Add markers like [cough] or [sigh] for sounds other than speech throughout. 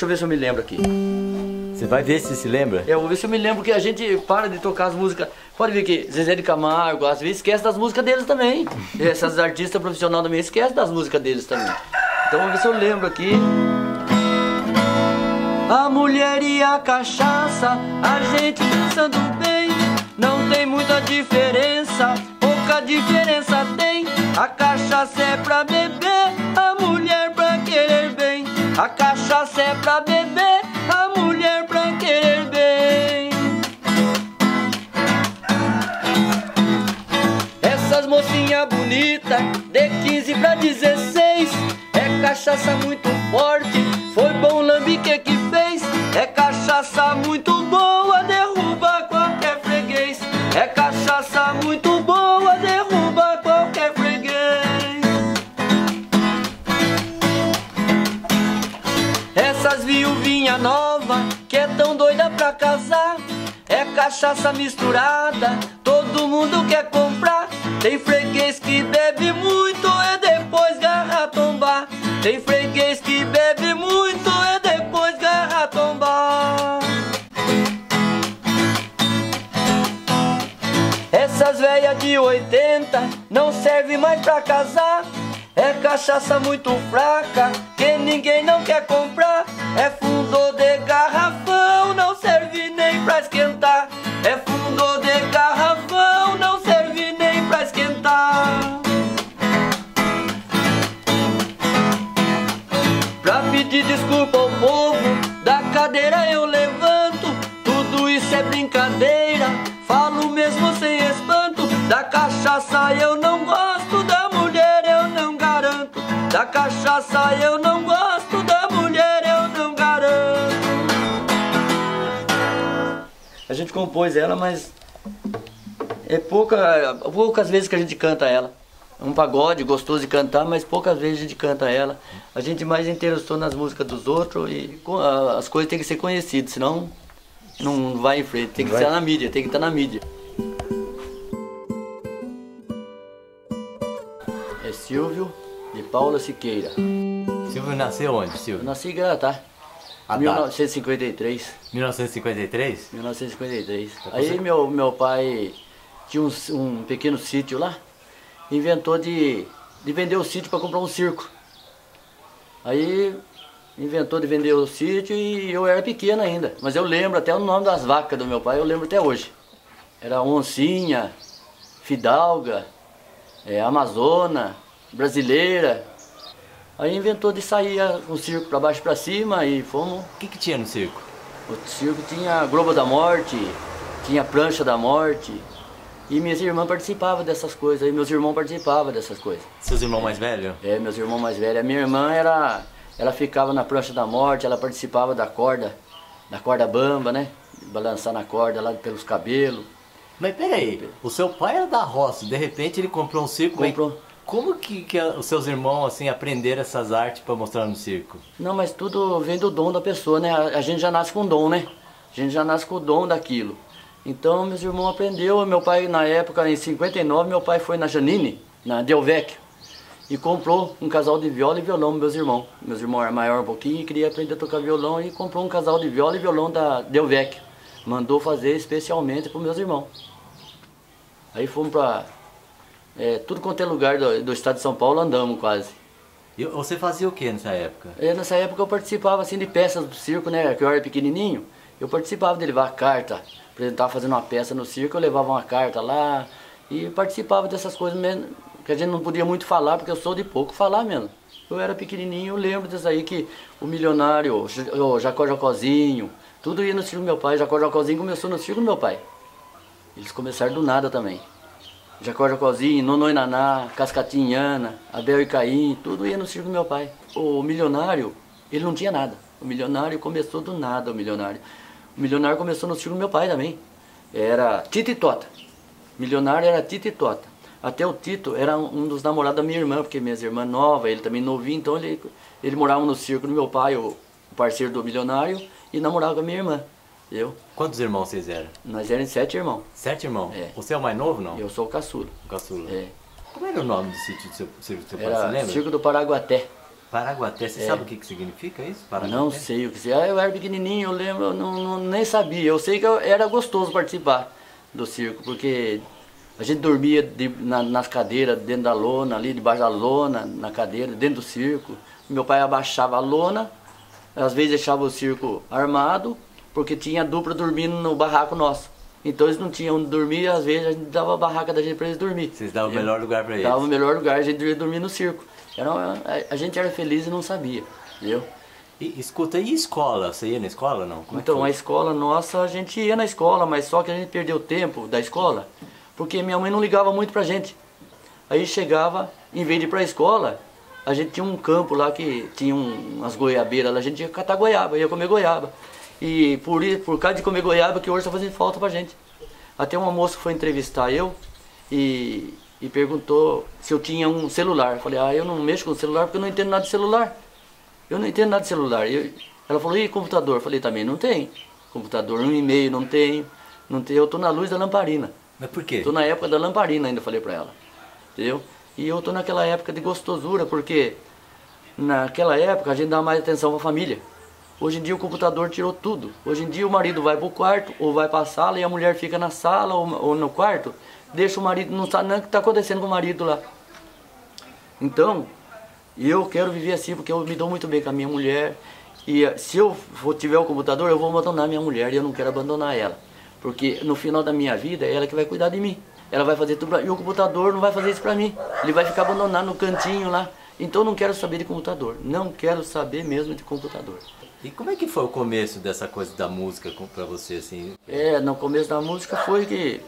deixa eu ver se eu me lembro aqui. Você vai ver se se lembra? É, eu vou ver se eu me lembro que a gente para de tocar as músicas. Pode ver que Zezé de Camargo, às vezes esquece das músicas deles também. [laughs] Essas artistas profissionais também esquecem das músicas deles também. Então vamos ver se eu lembro aqui. A mulher e a cachaça, a gente pensando bem, não tem muita diferença, pouca diferença tem. A cachaça muito forte, foi bom lambique que fez. É cachaça muito boa, derruba qualquer freguês. É cachaça muito boa, derruba qualquer freguês. Essas viuvinha nova que é tão doida pra casar. É cachaça misturada, todo mundo quer comprar. Tem freguês que bebe muito e depois. Tem freguês que bebe muito e depois garra tombar. Essas velhas de 80 não serve mais pra casar. É cachaça muito fraca que ninguém não quer comprar. É fundo de garrafão, Pedir desculpa ao povo, da cadeira eu levanto. Tudo isso é brincadeira, falo mesmo sem espanto. Da cachaça eu não gosto, da mulher eu não garanto. Da cachaça eu não gosto, da mulher eu não garanto. A gente compôs ela, mas é pouca, poucas vezes que a gente canta ela. É um pagode gostoso de cantar, mas poucas vezes a gente canta ela. A gente mais interessou nas músicas dos outros e as coisas têm que ser conhecidas, senão não vai em frente. Tem que estar na mídia, tem que estar na mídia. É Silvio de Paula Siqueira. Silvio nasceu onde, Eu Silvio? nasci em Gravatá. A 1953. 1953? 1953. Aí meu, meu pai tinha um, um pequeno sítio lá, inventou de, de vender o sítio para comprar um circo. Aí inventou de vender o sítio e eu era pequeno ainda, mas eu lembro até o nome das vacas do meu pai, eu lembro até hoje. Era Oncinha, Fidalga, é, Amazona, Brasileira. Aí inventou de sair o circo para baixo para cima e fomos O que, que tinha no circo? o circo tinha Globo da Morte, tinha Prancha da Morte. E minhas irmãs participavam dessas coisas, e meus irmãos participavam dessas coisas. Seus irmãos mais velhos? É, meus irmãos mais velhos. A minha irmã era. Ela ficava na prancha da morte, ela participava da corda, da corda bamba, né? Balançar na corda lá pelos cabelos. Mas peraí, o seu pai era da roça, de repente ele comprou um circo. Comprou. Como que, que os seus irmãos assim aprenderam essas artes para mostrar no circo? Não, mas tudo vem do dom da pessoa, né? A, a gente já nasce com dom, né? A gente já nasce com o dom daquilo. Então, meus irmãos aprendeu. Meu pai, na época, em 59, meu pai foi na Janine, na Delvecchio, e comprou um casal de viola e violão meus irmãos. Meus irmãos eram maior um pouquinho e queria aprender a tocar violão e comprou um casal de viola e violão da Delvecchio. Mandou fazer especialmente para meus irmãos. Aí fomos para é, tudo quanto é lugar do, do estado de São Paulo, andamos quase. E você fazia o que nessa época? É, nessa época eu participava assim de peças do circo, né? Que eu era pequenininho. Eu participava de levar carta. Apresentava fazendo uma peça no circo, eu levava uma carta lá e participava dessas coisas mesmo. Que a gente não podia muito falar, porque eu sou de pouco falar mesmo. Eu era pequenininho, eu lembro disso aí que o milionário, o Jacó Jacozinho, tudo ia no circo do meu pai. Jacó Jacozinho começou no circo do meu pai. Eles começaram do nada também. Jacó Jacozinho, e Naná, Cascatinha e Ana, Abel e Caim, tudo ia no circo do meu pai. O milionário, ele não tinha nada. O milionário começou do nada, o milionário. O milionário começou no circo do meu pai também. Era Tito e Tota. Milionário era Tito e Tota. Até o Tito era um dos namorados da minha irmã, porque minhas irmãs novas, ele também novinho, então ele, ele morava no circo do meu pai, o parceiro do milionário, e namorava com a minha irmã. Eu, Quantos irmãos vocês eram? nós éramos sete irmãos. Sete irmãos? É. Você é o mais novo, não? Eu sou o caçula. O caçula. É. Como era o nome do sítio do seu, do seu pai? Você Era lembra? Circo do Paraguaté. Paraguaté, você É. sabe o que, que significa isso? Paraguaté? Não sei o que seja. Eu era pequenininho, eu lembro, eu não, não- nem sabia. Eu sei que eu- era gostoso participar do circo, porque a gente dormia de- na- nas cadeiras, dentro da lona, ali debaixo da lona, na cadeira, dentro do circo. Meu pai abaixava a lona, às vezes deixava o circo armado, porque tinha dupla dormindo no barraco nosso. Então eles não tinham onde dormir, às vezes a gente dava a barraca da gente para eles dormir. Vocês davam o melhor lugar para eles. Dava o melhor lugar, a gente ia dormir no circo. Era uma- a, a gente era feliz e não sabia, entendeu? E, escuta, e escola? Você ia na escola ou não? Como é Então, foi? a escola nossa, a gente ia na escola, mas só que a gente perdeu tempo da escola, porque minha mãe não ligava muito pra gente. Aí chegava, em vez de ir pra escola, a gente tinha um campo lá que tinha um- umas goiabeiras lá, a gente ia catar goiaba, ia comer goiaba. E por, por causa de comer goiaba que hoje tá fazendo falta pra gente. Até uma moça foi entrevistar eu e, e perguntou se eu tinha um celular. Eu falei, ah, eu não mexo com celular porque eu não entendo nada de celular. Eu não entendo nada de celular. E ela falou, e computador? Eu falei, também não tem. Computador, um e-mail, não tenho. Não tenho. Eu tô na luz da lamparina. Mas por quê? Tô na época da lamparina ainda, falei pra ela. Entendeu? E eu tô naquela época de gostosura, porque naquela época a gente dá mais atenção pra família. Hoje em dia o computador tirou tudo. Hoje em dia o marido vai pro quarto ou vai pra sala e a mulher fica na sala ou, ou no quarto, deixa o marido, não sabe nem o que tá acontecendo com o marido lá. Então, eu quero viver assim porque eu me dou muito bem com a minha mulher. E eh, se eu for, tiver o computador, eu vou abandonar minha mulher e eu não quero abandonar ela. Porque no final da minha vida é ela que vai cuidar de mim. Ela vai fazer tudo pra... E o computador não vai fazer isso pra mim. Ele vai ficar abandonado no cantinho lá. Então eu não quero saber de computador. Não quero saber mesmo de computador. E como é que foi o começo dessa coisa da música pra você, assim? É, no começo da música foi que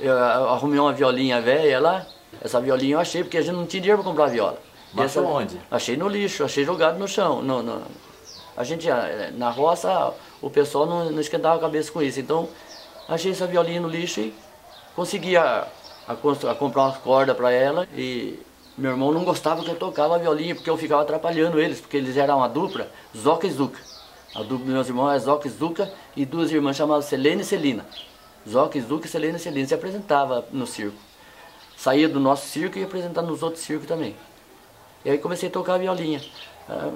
eu arrumei uma violinha velha lá. Essa violinha eu achei porque a gente não tinha dinheiro para comprar viola. E Mas onde? Achei no lixo, achei jogado no chão. No, no- a gente, eh, na roça, o pessoal não, não esquentava a cabeça com isso. Então, achei essa violinha no lixo e consegui a, a a comprar umas cordas para ela. E meu irmão não gostava que eu tocava a violinha, porque eu ficava atrapalhando eles, porque eles eram uma dupla, Zoca e Zuca. A dupla dos meus irmãos é Zoca e Zuca e duas irmãs chamadas Selene e Celina. Zoca Zuca e Celina. Se apresentava no circo. Saía do nosso circo e ia apresentar nos outros circos também. E aí comecei a tocar a violinha. Ah,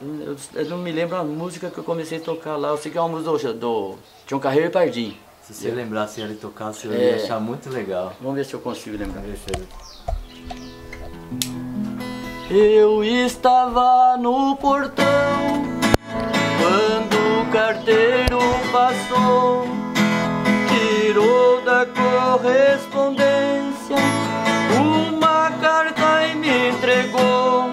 Eu, eu não me lembro a música que eu comecei a tocar lá. Eu sei que é uma música do, um Carreiro e Pardinho. Se você lembrasse ela e tocasse, eu É. ia achar muito legal. Vamos ver se eu consigo lembrar. Vamos ver se ele- Eu estava no portão quando carteiro passou, tirou da correspondência uma carta e me entregou.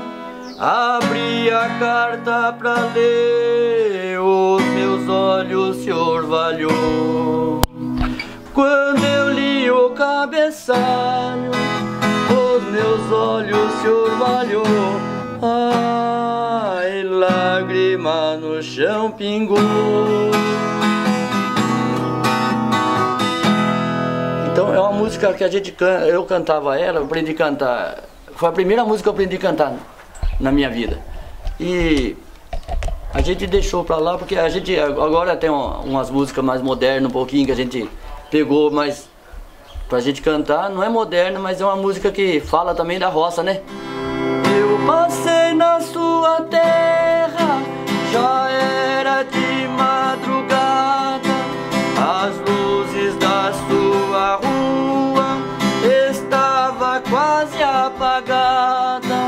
Abri a carta pra ler, os meus olhos se orvalhou. Quando eu li o cabeçalho, os meus olhos se orvalhou. Ai, no chão pingou. Então é uma música que a gente canta, eu cantava ela, eu aprendi a cantar. Foi a primeira música que eu aprendi a cantar na minha vida. E a gente deixou pra lá porque a gente agora tem uma- umas músicas mais modernas um pouquinho que a gente pegou, mas pra gente cantar não é moderna, mas é uma música que fala também da roça, né? Eu passei na sua terra, já era de madrugada, as luzes da sua rua estava quase apagada.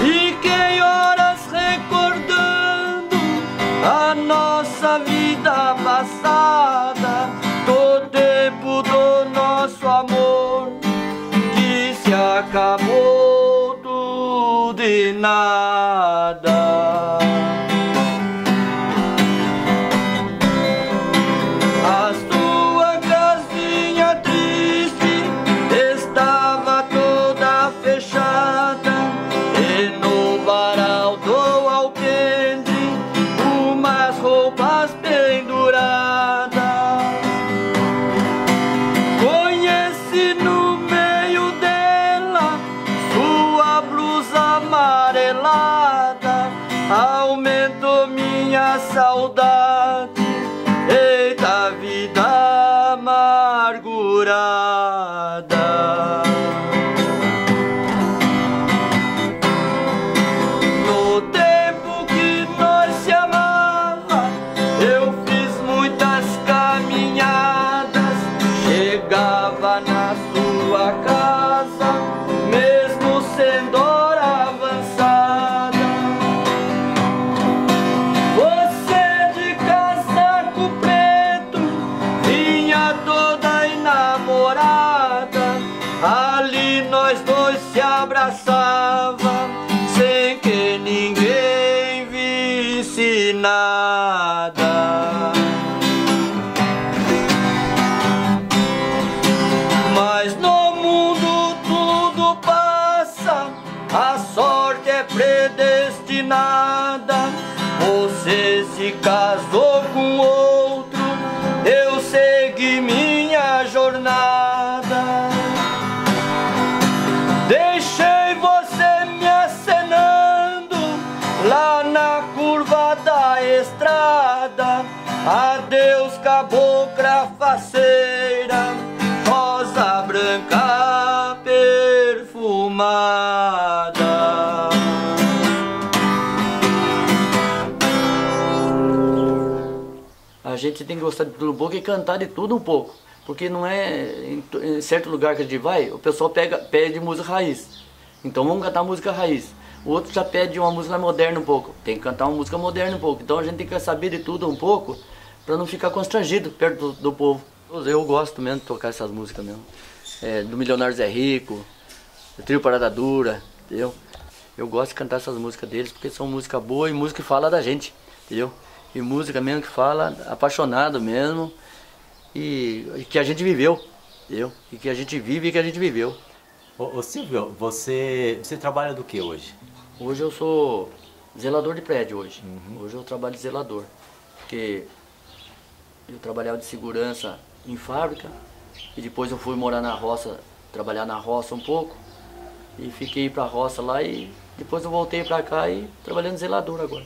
Fiquei horas recordando a nossa vida passada, do tempo do nosso amor que se acabou tudo e nada. Vida amargurada. Cabocla faceira, rosa branca perfumada. A gente tem que gostar de tudo um pouco e cantar de tudo um pouco. Porque não é em certo lugar que a gente vai, o pessoal pega, pede música raiz. Então vamos cantar música raiz. O outro já pede uma música moderna um pouco. Tem que cantar uma música moderna um pouco. Então a gente tem que saber de tudo um pouco para não ficar constrangido perto do, do povo. Eu gosto mesmo de tocar essas músicas mesmo. É, do Milionário Zé Rico, do Trio Parada Dura, entendeu? Eu gosto de cantar essas músicas deles porque são música boa e música que fala da gente, entendeu? E música mesmo que fala apaixonado mesmo e, e que a gente viveu, entendeu? E que a gente vive e que a gente viveu. Ô, ô, Silvio, você, você trabalha do que hoje? Hoje eu sou zelador de prédio hoje. Hoje eu trabalho de zelador. Porque eu trabalhava de segurança em fábrica e depois eu fui morar na roça, trabalhar na roça um pouco e fiquei pra roça lá e depois eu voltei pra cá e trabalhando zelador agora.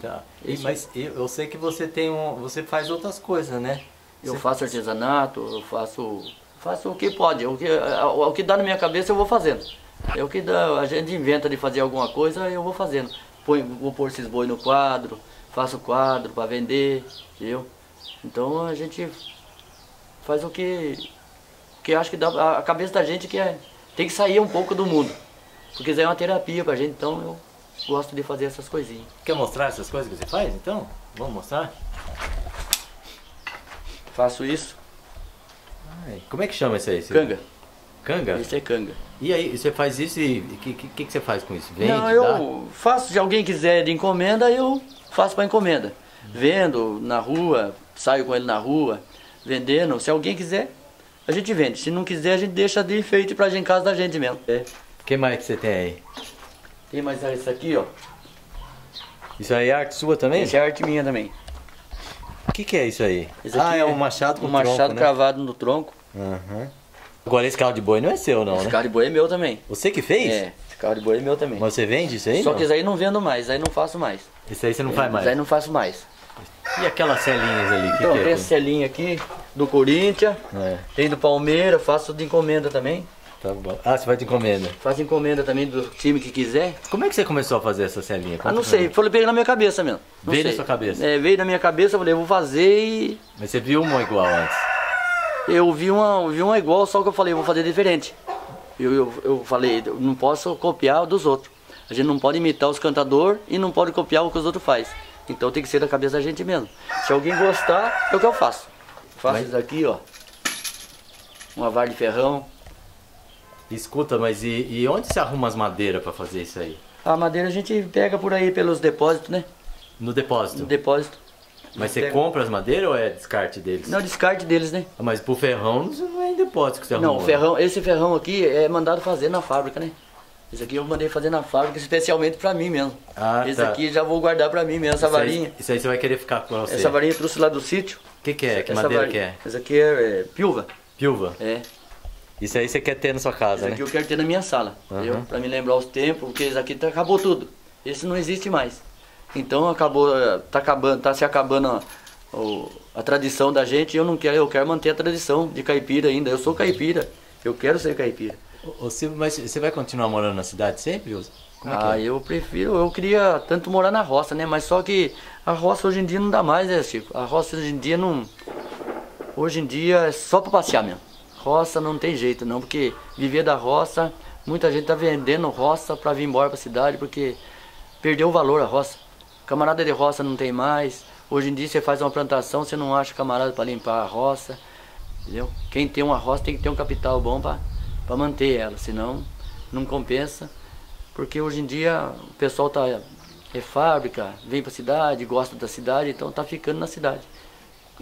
Tá. E- mas eu, eu sei que você tem um, você faz outras coisas, né? Eu Você- faço artesanato, eu faço, faço o que pode, o que, o que dá na minha cabeça eu vou fazendo. É o que dá, a gente inventa de fazer alguma coisa, eu vou fazendo. Põe, vou pôr esses boi no quadro, faço quadro para vender, entendeu? Então a gente faz o que, que acho que dá, a- cabeça da gente que é, tem que sair um pouco do mundo. Porque isso é uma terapia pra gente, então eu gosto de fazer essas coisinhas. Quer mostrar essas coisas que você faz, então? Vamos mostrar? Faço isso, Ai, como é que chama isso aí? Canga, Canga? isso é canga. E aí, você faz isso e o que, que, que você faz com isso? Vende, Não, dá? eu faço, se alguém quiser de encomenda, eu faço para encomenda. Vendo na rua, saio com ele na rua, vendendo. Se alguém quiser, a gente vende. Se não quiser, a gente deixa de enfeite pra gente em casa da gente mesmo. É. O que mais que você tem aí? Tem mais esse aqui, ó. Isso aí é arte sua também? Esse é arte minha também. O que, que é isso aí? Ah, é um machado com um machado tronco, né? cravado no tronco. Aham. Agora esse carro de boi não é seu não, esse né? carro de boi é meu também. Você que fez? É, esse carro de boi é meu também. Mas você vende isso aí? Só não? que isso aí não vendo mais, aí não faço mais. Isso aí você não faz mais? Isso aí não faço mais. E aquelas celinhas ali? Que Então, que é? tem esse selinho aqui do Corinthians, É, tem do Palmeiras, faço de encomenda também. tá bom. Ah, você vai de encomenda. Faço encomenda também do time que quiser. Como é que você começou a fazer essa celinha? Ah, Conta não pra sei, falei, veio na minha cabeça mesmo. Não Veio na sei. sua cabeça? É, veio na minha cabeça, eu falei, eu vou fazer e Mas você viu uma igual antes? Eu vi uma, eu vi uma igual, só que eu falei, vou fazer diferente. Eu, eu, eu falei, eu não posso copiar dos outros. A gente não pode imitar os cantadores e não pode copiar o que os outros fazem. Então tem que ser da cabeça da gente mesmo. Se alguém gostar, é o que eu faço. Faço Mas- isso aqui, ó. Uma vara de ferrão. Escuta, mas e, e onde você arruma as madeiras pra fazer isso aí? A madeira a gente pega por aí pelos depósitos, né? No depósito? No depósito. Mas você compra as madeiras ou é descarte deles? Não, descarte deles, né? Ah, Mas pro ferrão não é em depósito que você arruma. Não, o ferrão, esse ferrão aqui é mandado fazer na fábrica, né? Esse aqui eu mandei fazer na fábrica especialmente pra mim mesmo. Ah, esse tá. aqui já vou guardar pra mim mesmo, essa Isso aí- varinha. Isso aí você vai querer ficar com você. Essa varinha eu trouxe lá do sítio. O que, que é? Que Essa madeira varinha- que é? Essa aqui é, é piúva. Piúva. É. Isso aí você quer ter na sua casa, Esse né? aqui eu quero ter na minha sala, Aham. entendeu? Pra me lembrar os tempos, porque esse aqui tá, acabou tudo. Esse não existe mais. Então acabou, eh, tá acabando, tá se acabando a, a tradição da gente e eu não quero, eu quero manter a tradição de caipira ainda. Eu sou caipira, eu quero ser caipira. Ô, Silvio, mas você vai continuar morando na cidade sempre? Como é que ah, é? eu prefiro, eu queria tanto morar na roça, né? Mas só que a roça hoje em dia não dá mais, né, Chico? A roça hoje em dia não. Hoje em dia é só pra passear mesmo. Roça não tem jeito não, porque viver da roça, muita gente tá vendendo roça pra vir embora pra cidade, porque perdeu o valor a roça. Camarada de roça não tem mais. Hoje em dia você faz uma plantação, você não acha camarada para limpar a roça. Entendeu? Quem tem uma roça tem que ter um capital bom para manter ela, senão não compensa. Porque hoje em dia o pessoal tá é fábrica, vem pra cidade, gosta da cidade, então tá ficando na cidade.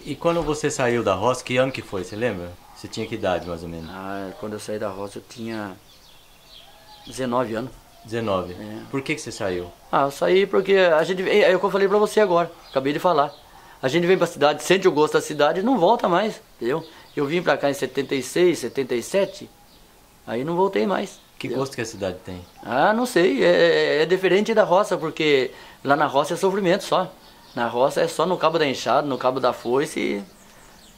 E quando você saiu da roça, que ano que foi, você lembra? Você tinha que idade, mais ou menos? Ah, quando eu saí da roça eu tinha 19 anos. 19. É. Por que, que você saiu? Ah, eu saí porque a gente. É é o que eu falei pra você agora, acabei de falar. A gente vem pra cidade, sente o gosto da cidade e não volta mais, entendeu? Eu vim pra cá em 76, 77, aí não voltei mais. Que entendeu? gosto que a cidade tem? Ah, não sei, é, é diferente da roça, porque lá na roça é sofrimento só. Na roça é só no cabo da enxada, no cabo da foice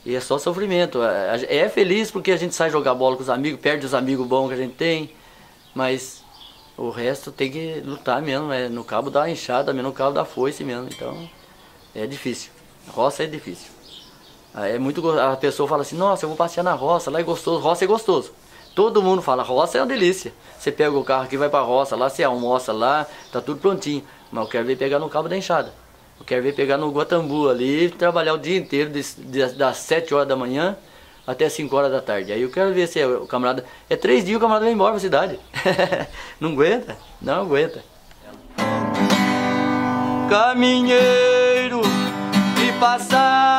e, e é só sofrimento. É, é feliz porque a gente sai jogar bola com os amigos, perde os amigos bons que a gente tem, mas o resto tem que lutar mesmo, é no cabo da enxada, mesmo no cabo da foice mesmo, então é difícil. Roça é difícil. É muito, a pessoa fala assim, nossa, eu vou passear na roça, lá é gostoso, roça é gostoso. Todo mundo fala, roça é uma delícia. Você pega o carro aqui, vai pra roça, lá você almoça lá, tá tudo prontinho. Mas eu quero ver pegar no cabo da enxada. Eu quero ver pegar no Guatambu ali, trabalhar o dia inteiro, des- des- das 7 horas da manhã até 5 horas da tarde. Aí eu quero ver se o camarada. É três dias o camarada vai embora pra cidade. [laughs] não aguenta? Não aguenta. Caminheiro que passar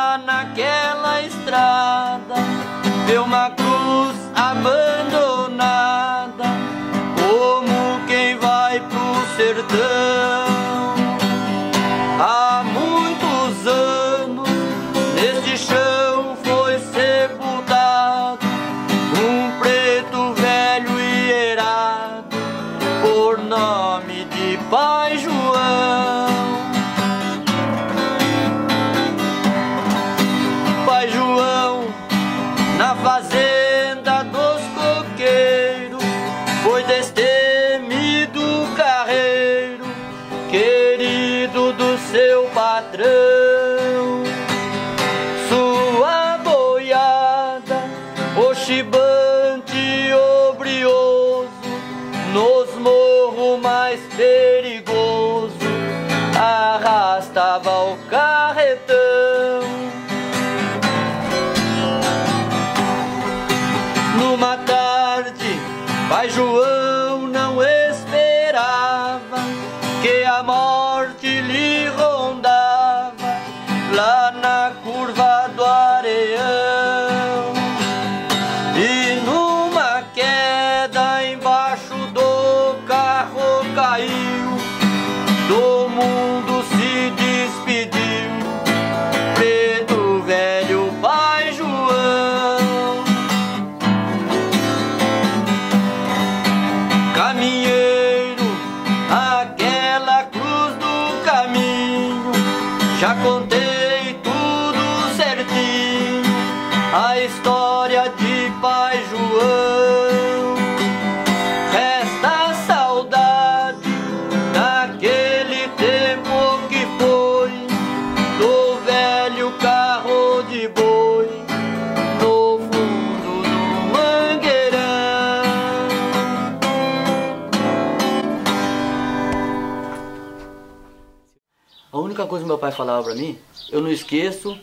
meu pai falava pra mim, eu não esqueço,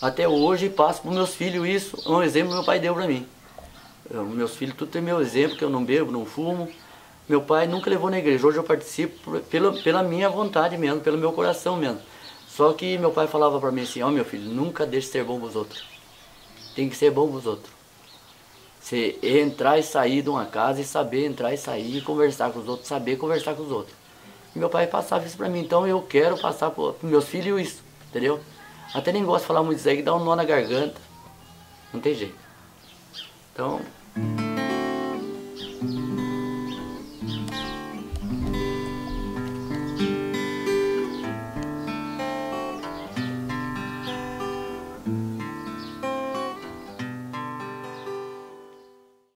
até hoje passo pros meus filhos isso, é um exemplo que meu pai deu pra mim. Eu- meus filhos tudo tem meu exemplo, que eu não bebo, não fumo. Meu pai nunca levou na igreja, hoje eu participo pela, pela minha vontade mesmo, pelo meu coração mesmo. Só que meu pai falava pra mim assim, ó meu filho, nunca deixe de ser bom pros outros. Tem que ser bom pros outros. Você entrar e sair de uma casa e saber entrar e sair e conversar com os outros, saber conversar com os outros. Meu pai passava isso pra mim, então eu quero passar pro- pros meus filhos isso, entendeu? Até nem gosto de falar muito isso aí, que dá um nó na garganta. Não tem jeito. Então,